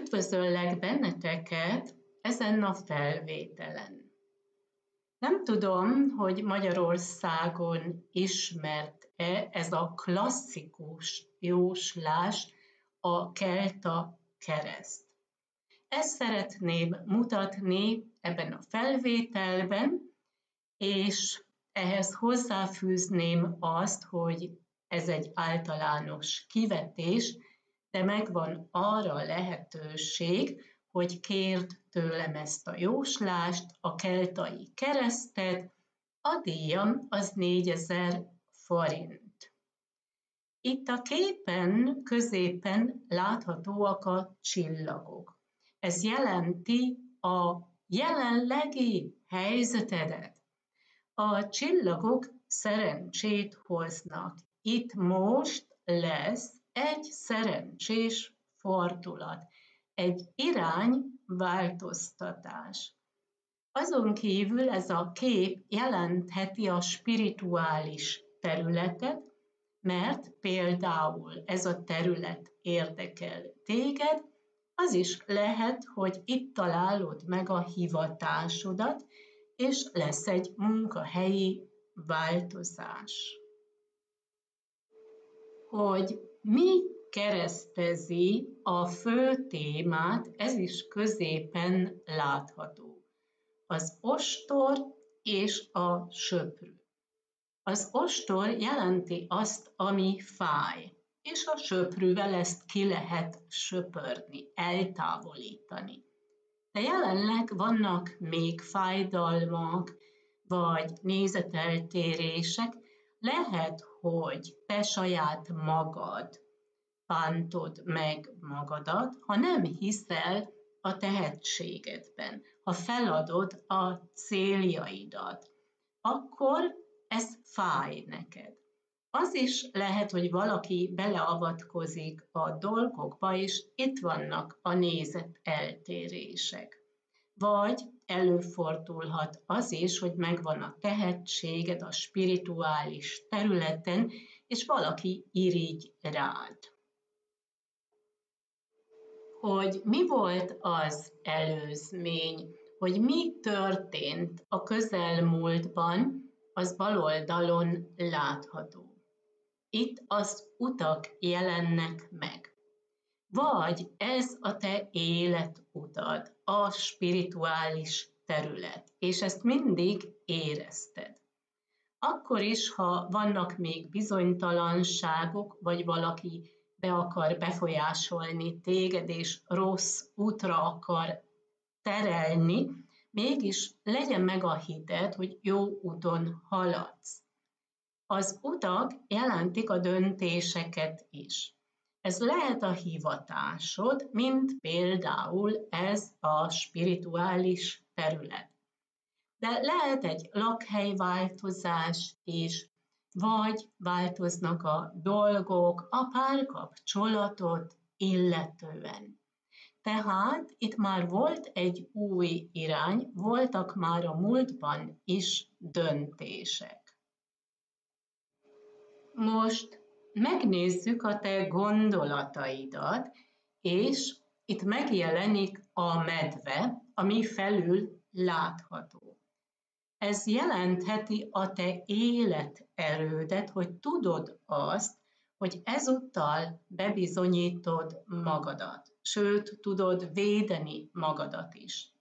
Üdvözöllek benneteket ezen a felvételen. Nem tudom, hogy Magyarországon ismert-e ez a klasszikus jóslás, a kelta kereszt. Ezt szeretném mutatni ebben a felvételben, és ehhez hozzáfűzném azt, hogy ez egy általános kivetés, de megvan arra a lehetőség, hogy kérd tőlem ezt a jóslást, a keltai keresztet, a díjam az 4000 forint. Itt a képen középen láthatóak a csillagok. Ez jelenti a jelenlegi helyzetedet. A csillagok szerencsét hoznak. Itt most lesz egy szerencsés fordulat, egy irányváltoztatás. Azon kívül ez a kép jelentheti a spirituális területet, mert például ez a terület érdekel téged, az is lehet, hogy itt találod meg a hivatásodat, és lesz egy munkahelyi változás. Hogy mi keresztezi a fő témát, ez is középen látható. Az ostor és a söprű. Az ostor jelenti azt, ami fáj, és a söprűvel ezt ki lehet söpörni, eltávolítani. De jelenleg vannak még fájdalmak, vagy nézeteltérések, lehet, hogy te saját magad bántod meg magadat, ha nem hiszel a tehetségedben, ha feladod a céljaidat, akkor ez fáj neked. Az is lehet, hogy valaki beleavatkozik a dolgokba, és itt vannak a nézet eltérések. Vagy előfordulhat az is, hogy megvan a tehetséged a spirituális területen, és valaki irigy rád. Hogy mi volt az előzmény, hogy mi történt a közelmúltban, az bal oldalon látható. Itt az utak jelennek meg. Vagy ez a te életutad, a spirituális terület, és ezt mindig érezted. Akkor is, ha vannak még bizonytalanságok, vagy valaki be akar befolyásolni téged, és rossz útra akar terelni, mégis legyen meg a hited, hogy jó úton haladsz. Az utak jelentik a döntéseket is. Ez lehet a hivatásod, mint például ez a spirituális terület. De lehet egy lakhelyváltozás is, vagy változnak a dolgok a párkapcsolatot illetően. Tehát itt már volt egy új irány, voltak már a múltban is döntések. Most megnézzük a te gondolataidat, és itt megjelenik a medve, ami felül látható. Ez jelentheti a te életerődet, hogy tudod azt, hogy ezúttal bebizonyítod magadat, sőt, tudod védeni magadat is.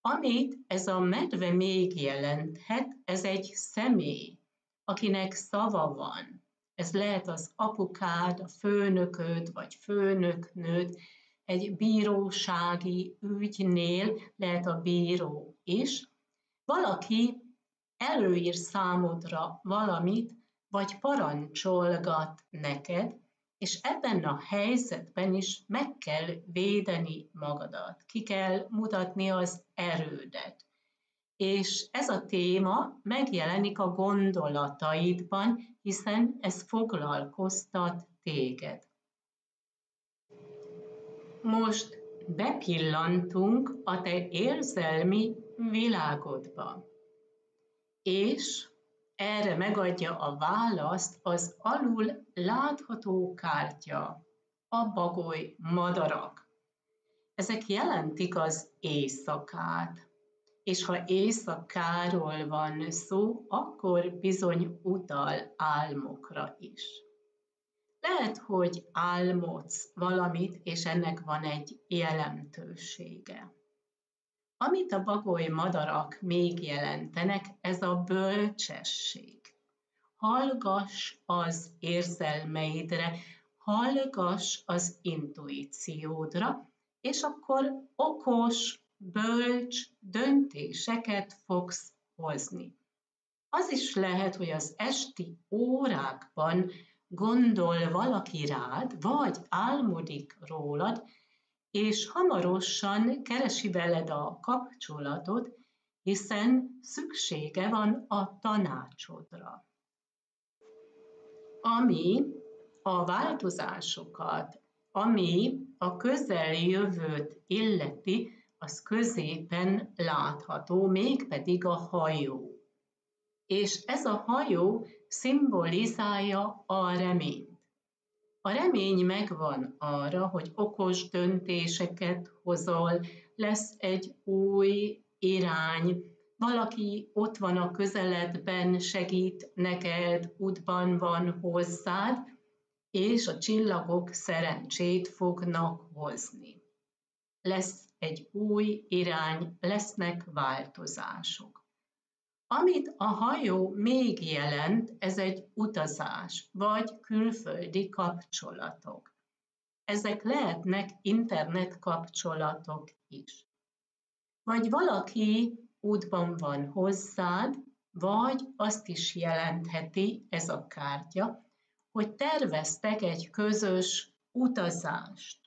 Amit ez a medve még jelenthet, ez egy személy, akinek szava van, ez lehet az apukád, a főnököd vagy főnöknőd, egy bírósági ügynél lehet a bíró is. Valaki előír számodra valamit, vagy parancsolgat neked, és ebben a helyzetben is meg kell védeni magadat, ki kell mutatni az erődet és ez a téma megjelenik a gondolataidban, hiszen ez foglalkoztat téged. Most bepillantunk a te érzelmi világodba, és erre megadja a választ az alul látható kártya, a bagoly madarak. ezek jelentik az éjszakát. És ha éjszakáról van szó, akkor bizony utal álmokra is. Lehet, hogy álmodsz valamit, és ennek van egy jelentősége. Amit a bagoly madarak még jelentenek, ez a bölcsesség. Hallgass az érzelmeidre, hallgass az intuíciódra, és akkor okos, bölcs döntéseket fogsz hozni. Az is lehet, hogy az esti órákban gondol valaki rád, vagy álmodik rólad, és hamarosan keresi veled a kapcsolatot, hiszen szüksége van a tanácsodra. Ami a változásokat, ami a közeljövőt illeti, az középen látható, mégpedig a hajó. És ez a hajó szimbolizálja a reményt. A remény megvan arra, hogy okos döntéseket hozol, lesz egy új irány, valaki ott van a közeledben, segít neked, útban van hozzád, és a csillagok szerencsét fognak hozni. Lesz egy új irány, lesznek változások. Amit a hajó még jelent, ez egy utazás, vagy külföldi kapcsolatok. Ezek lehetnek internet kapcsolatok is. Vagy valaki útban van hozzád, vagy azt is jelentheti ez a kártya, hogy terveztek egy közös utazást.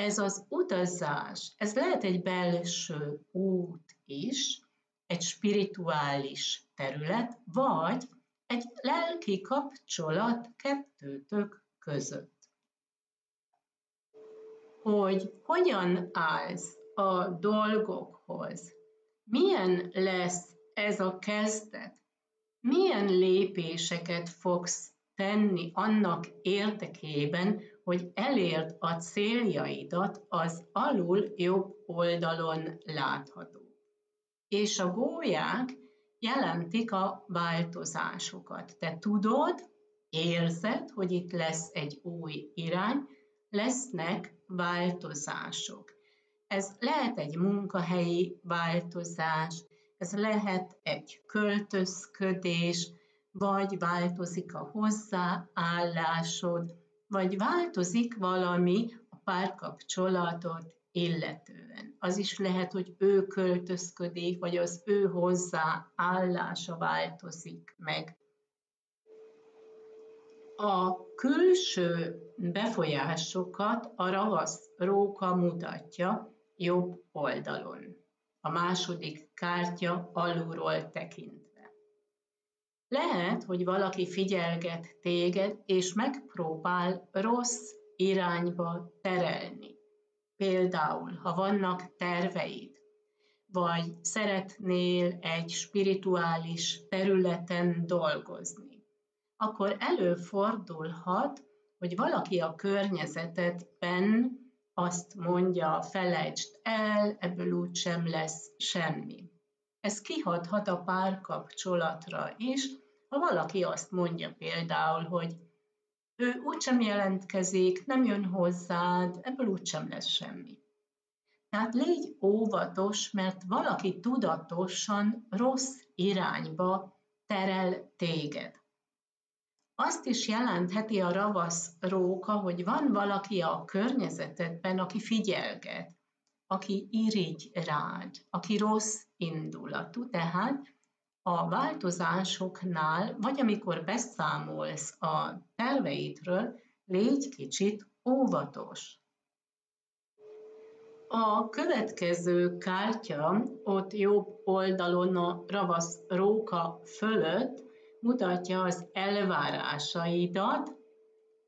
Ez az utazás, ez lehet egy belső út is, egy spirituális terület, vagy egy lelki kapcsolat kettőtök között. Hogy hogyan állsz a dolgokhoz, milyen lesz ez a kezdet, milyen lépéseket fogsz tenni annak érdekében, hogy elérd a céljaidat, az alul jobb oldalon látható és a gólyák jelentik a változásokat. Te tudod, érzed, hogy itt lesz egy új irány, lesznek változások. Ez lehet egy munkahelyi változás, ez lehet egy költözködés, vagy változik a hozzáállásod, vagy változik valami a párkapcsolatot illetően. Az is lehet, hogy ő költözködik, vagy az ő hozzáállása változik meg. A külső befolyásokat a ravasz róka mutatja jobb oldalon. A második kártya alulról tekintve. Lehet, hogy valaki figyelget téged, és megpróbál rossz irányba terelni. Például, ha vannak terveid, vagy szeretnél egy spirituális területen dolgozni, akkor előfordulhat, hogy valaki a környezetedben azt mondja, felejtsd el, ebből úgy sem lesz semmi. Ez kihathat a párkapcsolatra is, ha valaki azt mondja például, hogy ő úgysem jelentkezik, nem jön hozzád, ebből úgysem lesz semmi. Tehát légy óvatos, mert valaki tudatosan rossz irányba terel téged. Azt is jelentheti a ravasz róka, hogy van valaki a környezetedben, aki figyelget, aki irigy rád, aki rossz indulatú, tehát a változásoknál, vagy amikor beszámolsz a terveidről, légy kicsit óvatos. A következő kártya ott jobb oldalon a ravasz róka fölött mutatja az elvárásaidat,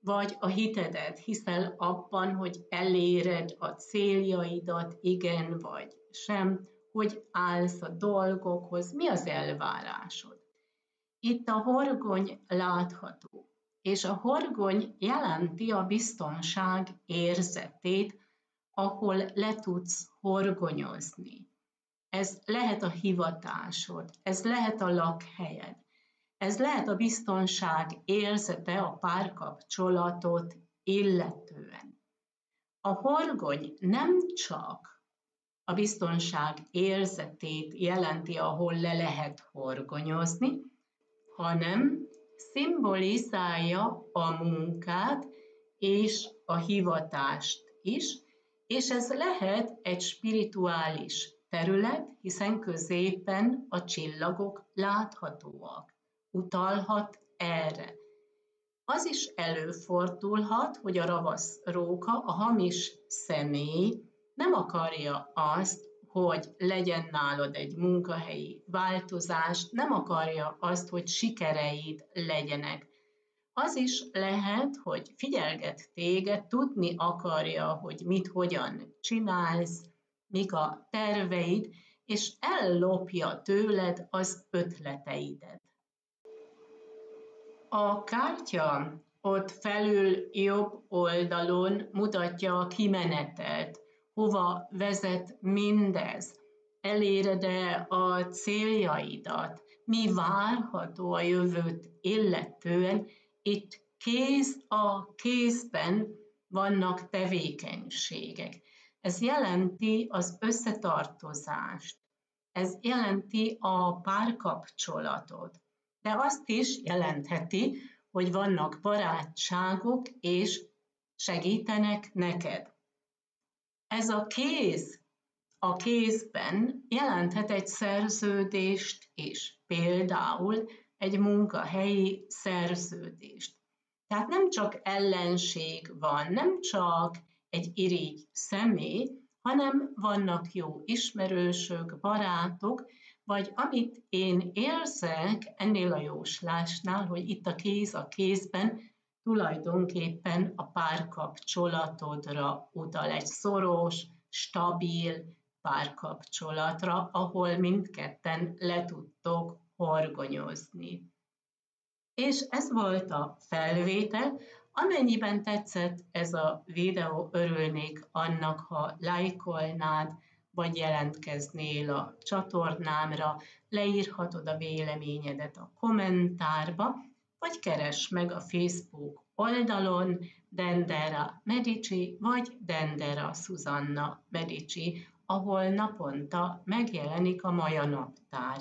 vagy a hitedet, hiszel abban, hogy eléred a céljaidat, igen vagy sem, hogy állsz a dolgokhoz, mi az elvárásod. Itt a horgony látható, és a horgony jelenti a biztonság érzetét, ahol le tudsz horgonyozni. Ez lehet a hivatásod, ez lehet a lakhelyed, ez lehet a biztonság érzete a párkapcsolatot illetően. A horgony nem csak a biztonság érzetét jelenti, ahol le lehet horgonyozni, hanem szimbolizálja a munkát és a hivatást is, és ez lehet egy spirituális terület, hiszen középen a csillagok láthatóak. Utalhat erre. Az is előfordulhat, hogy a ravasz róka, a hamis személy nem akarja azt, hogy legyen nálad egy munkahelyi változás, nem akarja azt, hogy sikereid legyenek. Az is lehet, hogy figyelget téged, tudni akarja, hogy mit, hogyan csinálsz, mik a terveid, és ellopja tőled az ötleteidet. A kártya ott felül jobb oldalon mutatja a kimenetelt, hova vezet mindez, eléred-e a céljaidat, mi várható a jövőt illetően, itt kéz a kézben vannak tevékenységek. Ez jelenti az összetartozást, ez jelenti a párkapcsolatot, de azt is jelentheti, hogy vannak barátságok, és segítenek neked. Ez a kéz a kézben jelenthet egy szerződést is, például egy munkahelyi szerződést. Tehát nem csak ellenség van, nem csak egy irigy személy, hanem vannak jó ismerősök, barátok, vagy amit én érzek ennél a jóslásnál, hogy itt a kéz a kézben tulajdonképpen a párkapcsolatodra utal egy szoros, stabil párkapcsolatra, ahol mindketten le tudtok horgonyozni. És ez volt a felvétel, Amennyiben tetszett ez a videó, örülnék annak, ha lájkolnád, vagy jelentkeznél a csatornámra, leírhatod a véleményedet a kommentárba, vagy keres meg a Facebook oldalon Dendera Medici, vagy Dendera Susanna Medici, ahol naponta megjelenik a Maja naptár.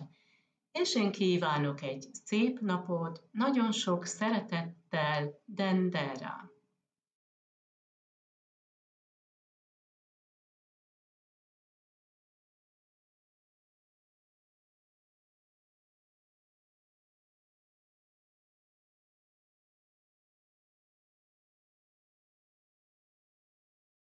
És én kívánok egy szép napot, nagyon sok szeretettel, Dendera!